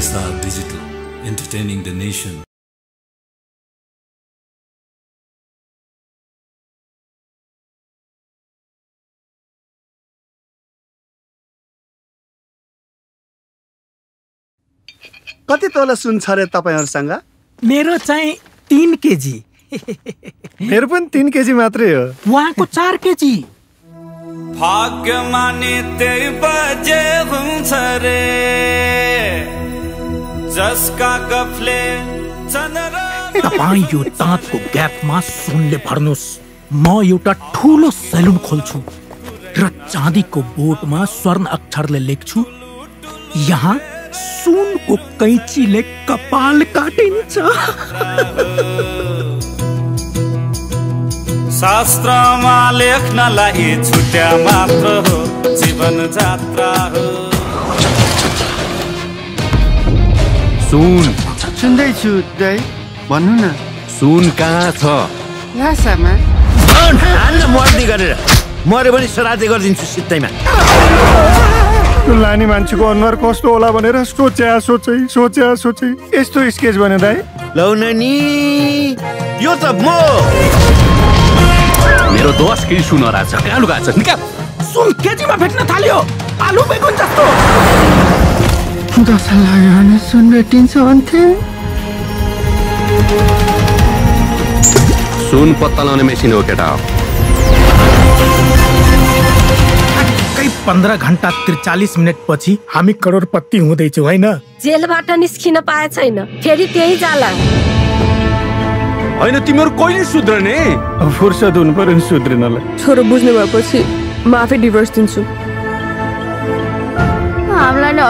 Star Digital, entertaining the nation. कति तोला सुन छ अरे तपाईँहरूसँग? मेरो चाहिँ तिन केजी। मेरो पनि तिन केजी मात्रै हो। उहाँको चार केजी। भाग्यमा नि त्यही बजे हुन्छ रे। जसका गफले तपाईँ यो दाँतको ग्यापमा सुनले भर्नुहोस्। म एउटा ठुलो सेलुन खोल्छु र चाँदीको बोटमा स्वर्ण अक्षरले लेख्छु यहाँ सुनको कैँचीले कपाल काटिन्छ। शास्त्रमा लेख्नलाई छुट्या मात्र हो जीवन जात्रा हो। सुन। सुन्दैछु दाइ भन्नु न। सुन कहाँ छ? लासामा मर्दी गरेर। मऱ्यो भने श्राद्धै गरिदिन्छु सित्तैमा। त्यो लाने मान्छेको अनुहार कस्तो होला भनेर सोच्या सोचै सोच्या सोचै। यस्तो स्केच बन्यो दाइ लौ नि यो त म। मेरो दस केजी सुन रहेछ कहाँ लुगाएको छ? निकाल। सुन केजीमा भेट्न थाल्यो। आलु बेगुन जस्तो। दस लाग्यो भने सुन भेटिन्छ भन्थे सुन पत्ता लगाउने मेसिन हो केटा। पन्ध्र घन्टा त्रिचालिस मिनट पछि हामी करोडपति हुँदैछौँ होइन? जेलबाट निस्किन पाए छैन फेरि त्यही जाला। होइन तिमीहरू कहिले सुध्रने? अब फुर्सद हुनु पर्यो नि सुध्रिनलाई। छोरो बुझ्ने भएपछि म आफै डिभोर्स दिन्छु।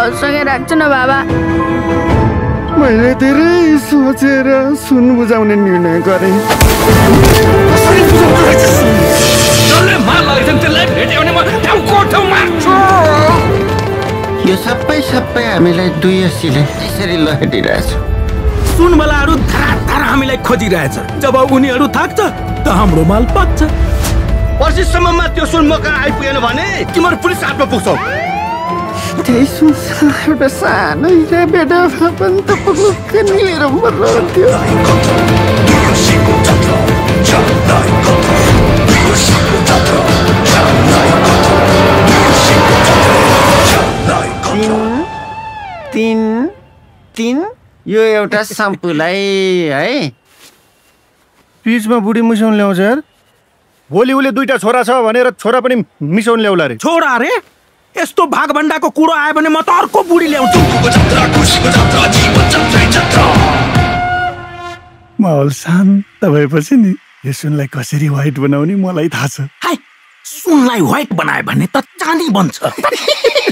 हलसँगै राख्छ न बाबा। मैले धेरै सोचेर सुन बुझाउने निर्णय गरेँ। यो सबै सबै हामीलाई दुई असीले यसरी लहेटिरहेछ सुनवालाहरू धराधर हामीलाई खोजिरहेछ। जब उनीहरू थाक्छ त हाम्रो माल पाक्छ। पर्सिसम्ममा त्यो सुन म कहाँ आइपुगेन भने? तिमीहरू पुलिस हातमा पुग्छौ। त्यही सुन एउटा सानो हिरा पनि त लिएर मर्नुहुन्थ्यो तिन तिन तिन यो एउटा सम्पूलाई है पिचमा बुढी मिसाउन ल्याउँछ यार भोलि उसले दुइटा छोरा छ भनेर छोरा पनि मिसाउन ल्याउला रे छोरा रे यस्तो भागभण्डाको कुरो आयो भने म त अर्को बुढी ल्याउँछु। माहौल शान्त भएपछि नि यो सुनलाई कसरी व्हाइट बनाउने मलाई थाहा छ। हाय सुनलाई व्हाइट बनायो भने त चाँदी बन्छ।